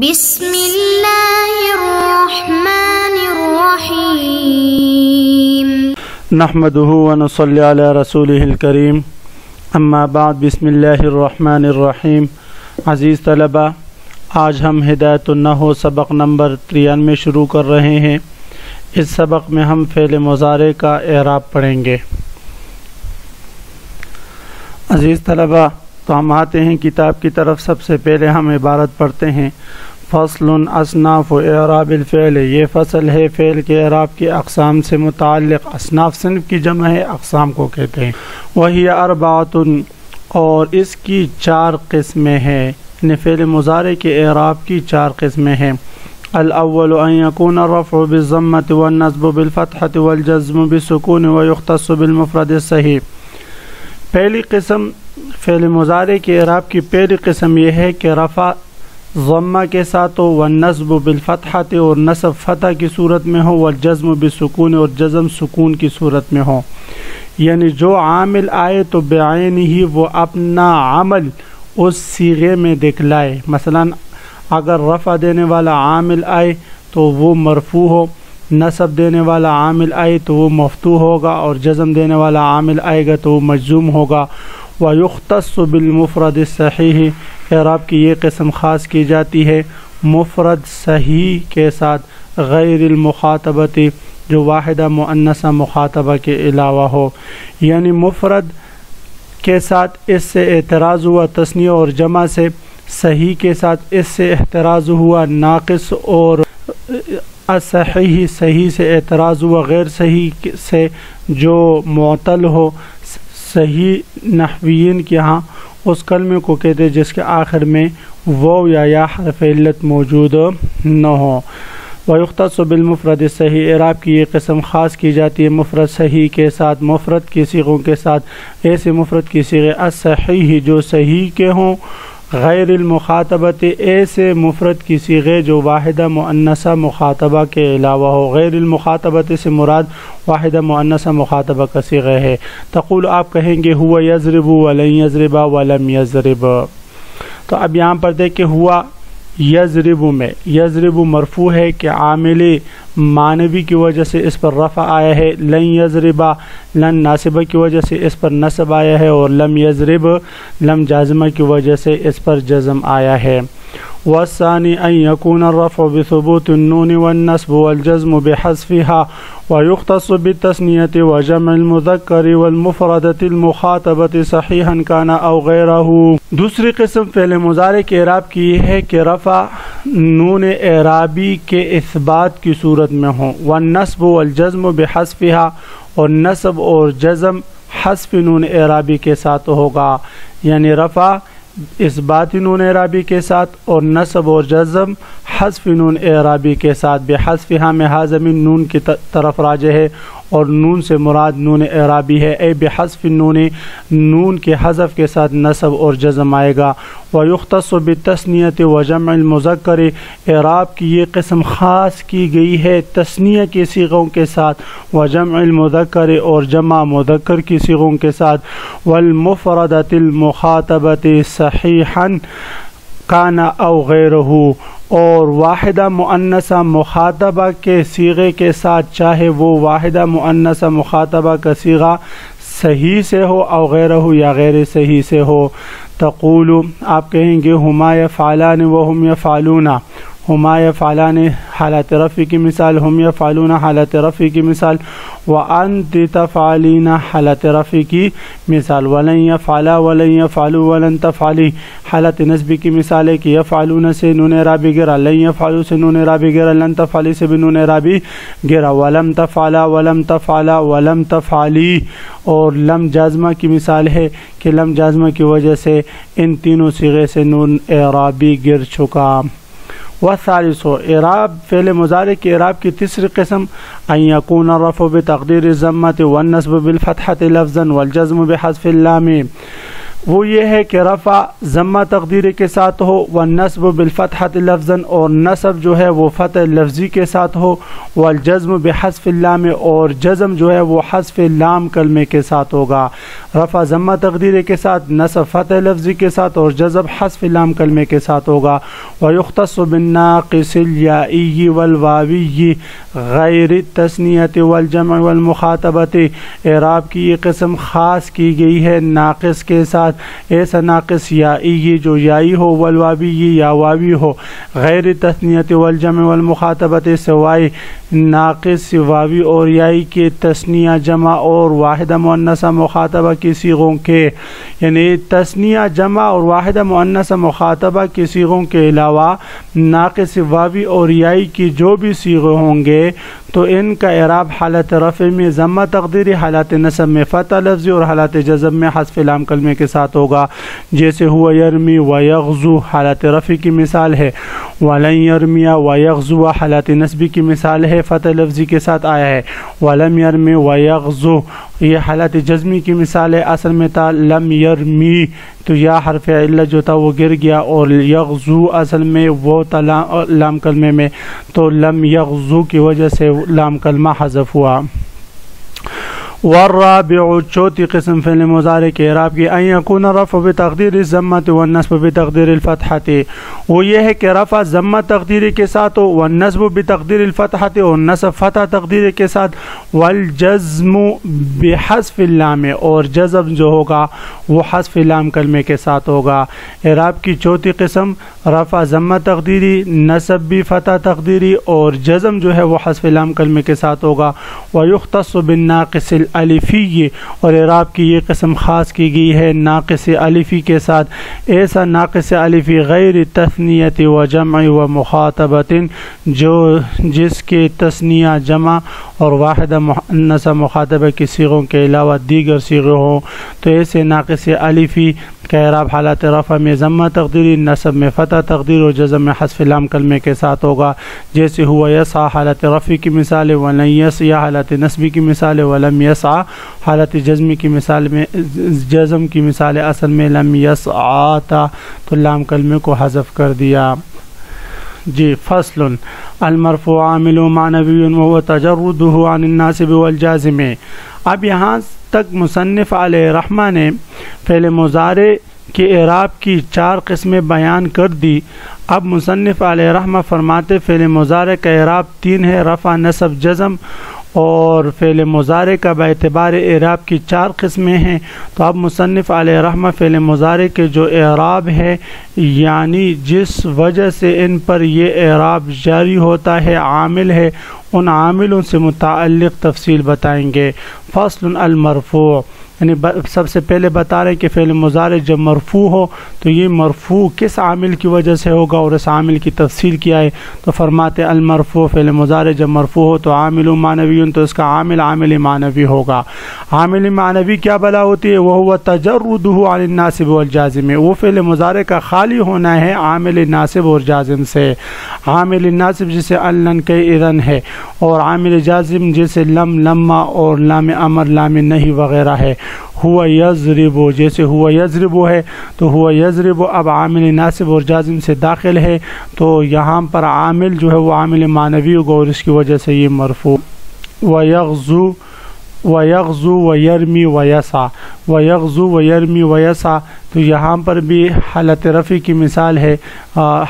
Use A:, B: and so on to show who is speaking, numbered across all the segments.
A: بسم الله الرحمن الرحيم
B: نحمده ونصلي على رسوله الكريم. اما بعد بسم اللہ الرحمن الرحیم عزیز طلبہ آج ہم ہدایت النحو سبق نمبر ترانوے شروع کر رہے ہیں۔ اس سبق میں ہم فعل مضارع کا اعراب پڑھیں گے۔ عزیز طلبہ تو ہم آتے ہیں کتاب کی طرف، سب سے پہلے ہم عبارت پڑھتے ہیں۔ فصل اصناف و اعراب الفعل، یہ فصل ہے فعل کے اعراب کی اقسام سے متعلق۔ اصناف صنف کی جمع ہے، اقسام کو کہتے ہیں۔ وہی اربعۃ، اور اس کی چار قسمیں ہیں۔ یعنی فعل مضارع کے اعراب کی چار قسمیں ہیں۔ الاول ان يكون الرفع بالضمه والنصب بالفتحه والجزم بالسكون ويختص بالمفرد الصحيح پہلی قسم فعل مضارع کے اعراب کی پہلی قسم یہ ہے کہ رفع ضمہ کے ساتھ ہو و نصب بالفتحت اور نصب فتح کی صورت میں ہو والجزم بالسکون اور جزم سکون کی صورت میں ہو۔ یعنی جو عامل آئے تو بعین ہی وہ اپنا عمل اس سیغے میں دکھلائے مثلا اگر رفع دینے والا عامل آئے تو وہ مرفوع ہو، نصب دینے والا عامل آئے تو وہ مفتو ہوگا اور جزم دینے والا عامل آئے گا تو وہ مجزوم ہوگا۔ ويختص بالمفرد الصحیح اعراب کی یہ قسم خاص کی جاتی ہے مفرد صحیح کے ساتھ غیر المخاطبتی جو واحدہ معنثہ مخاطبہ کے علاوہ ہو۔ یعنی مفرد کے ساتھ اس سے اعتراض ہوا تسنیہ اور جمع سے، صحیح کے ساتھ اس سے احتراز ہوا ناقص اور اصحیح، صحیح سے اعتراض ہوا غیر صحیح سے جو معطل ہو۔ صحیح نحوین کے ہاں اس کلمے کو کہتے جس کے آخر میں وہ یا یا حرف علت موجود نہ ہو۔ ویختص بالمفرد صحیح اعراب کی یہ قسم خاص کی جاتی ہے، مفرد صحیح کے ساتھ، مفرد کی سیغوں کے ساتھ۔ ایسے مفرد کی سیغے اصحیح جو صحیح کے ہوں۔ غیر المخاطبت، ایسے مفرد کی سیغے جو واحدہ معنثہ مخاطبہ کے علاوہ ہو۔ غیر المخاطبت سے مراد واحدہ معنثہ مخاطبہ کا سیغے ہے۔ تقول آپ کہیں گے، ہوا یضرب ولن یضربا ولم یضرب تو اب یہاں پر دیکھیں، ہوا یضرب میں یزربو مرفوع ہے کہ عامل معنوی کی وجہ سے اس پر رفع آیا ہے، لن یزربا لن ناصبہ کی وجہ سے اس پر نصب آیا ہے، اور لم یزرب، لم جازمہ کی وجہ سے اس پر جزم آیا ہے۔ والثاني أن يكون الرفع بثبوت النون والنسب والجزم بحذفها، ويختص بالتسنية وجمع المذكر والمفردة المخاطبة صحيحا كان أو غيره. دوسری قسم فعل مضارع کے اعراب کی یہ ہے کہ رفع نون اعرابی کے اثبات کی صورت میں ہوں والنسب والجزم بحذفها اور نصب اور جزم حذف نون اعرابی کے ساتھ ہوگا یعنی رفع اس بات نون اعرابی کے ساتھ اور نصب اور جزم، حذف نون اعرابی کے ساتھ بے حذف میں حاضم نون کی طرف راجع ہے اور نون سے مراد نون اعرابی ہے۔ اے بے حذف نون نون کے حذف کے ساتھ نصب اور جزم آئے گا۔ و یختص و بتسنیت و جمع المذکر اعراب کی یہ قسم خاص کی گئی ہے تسنیہ کے سیغوں کے ساتھ۔ و جمع المذکر اور جمع مذکر کی سیغوں کے ساتھ۔ والمفردت المخاطبت صحیحا۔ کانا او غیرہ، اور واحدہ معنثہ مخاطبہ کے سیغے کے ساتھ چاہے وہ واحدہ معنثہ مخاطبہ کا سیغہ صحیح سے ہو او غیرہ یا غیر صحیح سے ہو۔ تقول، آپ کہیں گے، ہما فعلان و ہم فعلون ہما فعلان حالات رفی کی مثال ہم فعلون حالات رفی کی مثال، و انت تفعلین حالت رفی کی مثال. ولن یفعلا ولن یفعلو ولن تفعلی حالت نسبی کی مثال ہے کہ یفعلون سے نون رابی گرا، لن یفعلو سے نون رابی گرا، لن تفعلی سے بھی نون رابی گرا. ولم تفعلا ولم تفعلا ولم تفعلی. اور لم جازمہ کی مثال ہے کہ لم جازمہ کی وجہ سے ان تینوں سگے سے نون اعرابی گر چکا۔ والثالث اعراب، فعل مظاہرے کے اعراب کی تیسری قسم یقون رف و بتقدیر ضمت و نصب بالفتحت لفظا والجزم بحذف اللام۔ وہ یہ ہے کہ رفع ضمہ تقدیری کے ساتھ ہو و نصب بالفتحت لفظاً اور نصب جو ہے وہ فتح لفظی کے ساتھ ہو والجزم بحذف اللام اور جزم جو ہے وہ حذف لام کلمے کے ساتھ ہوگا۔ رفع ضمہ تقدیری کے ساتھ، نصب فتح لفظی کے ساتھ اور جزم حذف لام کلمے کے ساتھ ہوگا۔ ويختص بالناقص اليائي والواوي غیر التثنیت والجمع والمخاطبت اعراب کی یہ قسم خاص کی گئی ہے، ناقص کے ساتھ ایسا ناقص یائی جو یائی ہو، والواوی یا واوی ہو، غیر تثنیت والجمع والمخاطبت سوائے ناقص واوی اور یائی کے تثنیہ جمع اور واحدہ مؤنثہ مخاطبہ کی سیغوں کے یعنی تثنیہ جمع اور واحدہ مؤنثہ مخاطبہ کی سیغوں کے علاوہ ناقص واوی اور یائی کی جو بھی سیغے ہوں گے، تو ان کا اعراب حالت رفع میں ضمہ تقدیری حالات نصب میں فتح لفظی اور حالات جزم میں حذف لام کلمے کے ساتھ ہوگا۔ جیسے ہوا یرمی و یغزو حالات رفع کی مثال ہے۔ ولن یرمیا و یغزو حالات نصبی کی مثال ہے۔ فتح لفظی کے ساتھ آیا ہے۔ ولم یرم و یغزو یہ حالات جزمی کی مثال ہے، اصل میں تھا لم یرمی تو یا حرف علت جو تھا وہ گر گیا اور یغزو اصل میں وہ تھا لام کلمے میں۔ تو لم یغزو کی وجہ سے لام کلمہ حذف ہوا۔ والرابع چوتھی قسم فعل مضارع کے اعراب کی ان یکون رفع بتقدیر الضمۃ والنصب بتقدیر الفتحۃ وہ یہ ہے کہ رفع ضمہ تقدیری کے ساتھ ہو والنصب بتقدیر الفتحۃ اور نصب فتح تقدیری کے ساتھ. والجزم بحذف اللام اور جزم جو ہوگا وہ حذف لام کلمے کے ساتھ ہوگا. اعراب کی چوتھی قسم رفع ضمہ تقدیری، نصب بھی فتح تقدیری اور جزم جو ہے وہ حذف لام کلمے کے ساتھ ہوگا. ویختص بالناقص الفی اور اعراب کی یہ قسم خاص کی گئی ہے ناقص الفی کے ساتھ۔ ایسا ناقص الفی غیر تثنیت و جمع و مخاطبت جو جس کے تثنیہ جمع اور واحدہ مؤنثہ مخاطبہ کی سیغوں کے علاوہ دیگر سیغے ہوں۔ تو ایسے ناقص الفی کا اعراب حالات رفع میں ضمہ تقدیری نصب میں فتح تقدیر اور جزم میں حذف لام کلمے کے ساتھ ہوگا۔ جیسے ہوا یسا حالت رفع کی مثال ولن یس یا حالت نصبی کی مثال ہے ولم یسا حالت جزمی کی مثال میں، جزم کی مثال اصل میں لم یس آتا تو لام کلمے کو حذف کر دیا۔ جی فصل المرفوع عامل معنوی وهو تجرده عن الناسب والجازم۔ اب یہاں تک مصنف علیہ رحمہ نے فعل مضارع کے اعراب کی چار قسمیں بیان کر دی۔ اب مصنف علیہ رحمہ فرماتے فعل مضارع کا اعراب تین ہے، رفع، نصب، جزم اور فعل مضارع کا اعتبار اعراب کی چار قسمیں ہیں۔ تو اب مصنف علیہ رحمہ فعل مضارع کے جو اعراب ہے یعنی جس وجہ سے ان پر یہ اعراب جاری ہوتا ہے، عامل ہے، ان عاملوں سے متعلق تفصیل بتائیں گے۔ فصل المرفوع۔ یعنی سب سے پہلے بتا رہے کہ فعل مضارع جب مرفوع ہو، تو یہ مرفوع کس عامل کی وجہ سے ہوگا اور اس عامل کی تفصیل کیا ہے؟ تو فرماتے المرفوع، فعل مضارع جب مرفوع ہو تو عامل و معنوی، تو اس کا عامل عامل معنوی ہوگا۔ عامل معنوی کیا بلا ہوتی ہے؟ وہ ہوا تجرد عن الناصب والجازم۔ وہ فعل مضارع کا خالی ہونا ہے عامل ناصب اور جازم سے۔ عامل ناصب جسے الن کے ارن ہے، اور عامل جازم جیسے لم، لما اور لام امر، لام نہیں وغیرہ ہے۔ ہوا یضرب، جیسے ہوا یضرب ہے، تو ہوا یضرب اب عامل ناصب اور جازم سے داخل ہے، تو یہاں پر عامل جو ہے وہ عامل معنوی ہوگا اور اس کی وجہ سے یہ مرفوع۔ و یغزو و یغزو و یرمی و یسا و یغزو و یرمی و یسا تو یہاں پر بھی حالت رفیع کی مثال ہے۔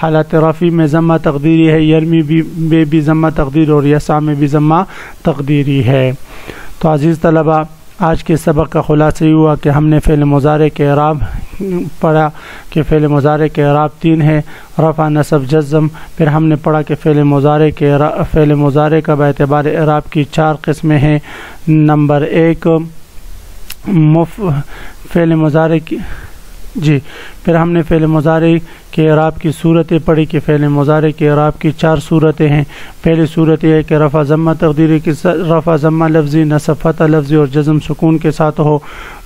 B: حالت رفیع میں ضمہ تقدیری ہے، یرمی بھی بھی ضمہ تقدیر اور یسا میں بھی ضمہ تقدیری ہے۔ تو عزیز طلبہ آج کے سبق کا خلاصہ یہ ہوا کہ ہم نے فعل مضارع کے اعراب پڑھا کہ فعل مضارع کے اعراب تین ہے رفع، نصب، جزم، پھر ہم نے پڑھا کہ فعل مضارع کے فعل مضارع کا بعتبار اعراب کی چار قسمیں ہیں۔ نمبر ایک، مف، فعل مضارع کی جی پھر ہم نے فعل مظاہرے کے عراب کی صورتیں پڑھی کہ فعل مظاہرے کے عراب کی چار صورتیں ہیں۔ پہلی صورت یہ ہے کہ رفع ضمہ تقدیری کی رفع ضمہ لفظی نصب فتح لفظی اور جزم سکون کے ساتھ ہو۔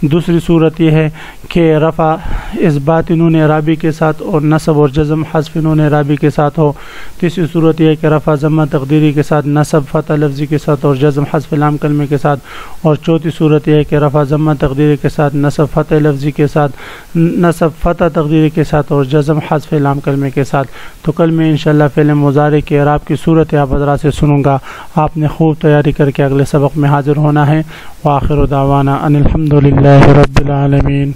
B: دوسری صورت یہ ہے کہ رفع اس بات نون عرابی کے ساتھ اور نصب اور جزم حذف نون عرابی کے ساتھ ہو۔ تیسری صورت یہ ہے کہ رفع ضمہ تقدیری کے ساتھ نصب، فتح لفظی کے ساتھ اور جزم حذف لام کلمے کے ساتھ۔ اور چوتھی صورت یہ ہے کہ رفع ضمہ تقدیری کے ساتھ نصب، فتح لفظی کے ساتھ نصب، فتح تقدیری کے ساتھ اور جزم حذف لام کلمے کے ساتھ۔ تو کل میں انشاءاللہ فعل مظاہرے کے عراب کی صورت آپ حضرات سے سنوں گا۔ آپ نے خوب تیاری کر کے اگلے سبق میں حاضر ہونا ہے۔ وآخر دعوانا ان الحمد للہ رب العالمین۔